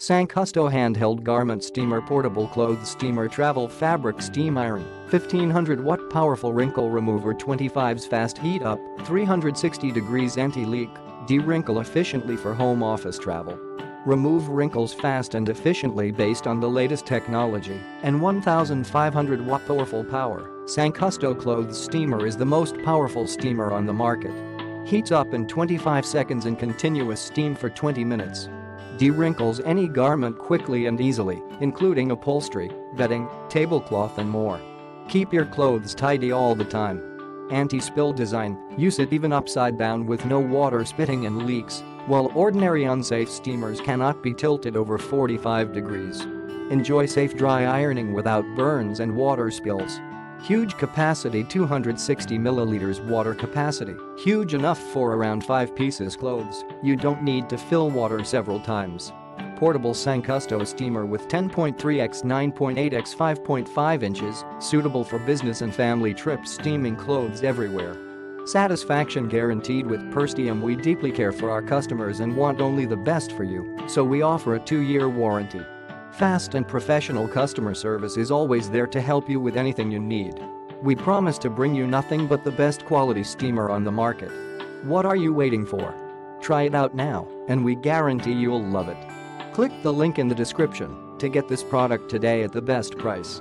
Sancusto handheld garment steamer portable clothes steamer travel fabric steam iron 1500 watt powerful wrinkle remover 25's fast heat up 360 degrees anti-leak de-wrinkle efficiently for home office travel. Remove wrinkles fast and efficiently based on the latest technology and 1500 watt powerful power. Sancusto clothes steamer is the most powerful steamer on the market. Heats up in 25 seconds in continuous steam for 20 minutes De-wrinkles any garment quickly and easily, including upholstery, bedding, tablecloth and more. Keep your clothes tidy all the time. Anti-spill design, use it even upside down with no water spitting and leaks, while ordinary unsafe steamers cannot be tilted over 45 degrees. Enjoy safe dry ironing without burns and water spills. Huge capacity 260 milliliters water capacity, huge enough for around 5 pieces clothes, you don't need to fill water several times. Portable Sancusto steamer with 10.3x 9.8x 5.5 inches, suitable for business and family trips steaming clothes everywhere. Satisfaction guaranteed with Perstium we deeply care for our customers and want only the best for you, so we offer a 2-year warranty. Fast and professional customer service is always there to help you with anything you need. We promise to bring you nothing but the best quality steamer on the market. What are you waiting for? Try it out now, and we guarantee you'll love it. Click the link in the description to get this product today at the best price.